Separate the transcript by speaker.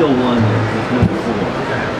Speaker 1: still one with number four.